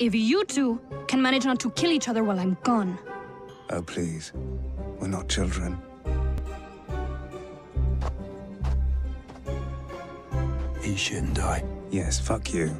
If you two can manage not to kill each other while I'm gone. Oh, please. We're not children. He shouldn't die. Yes, fuck you.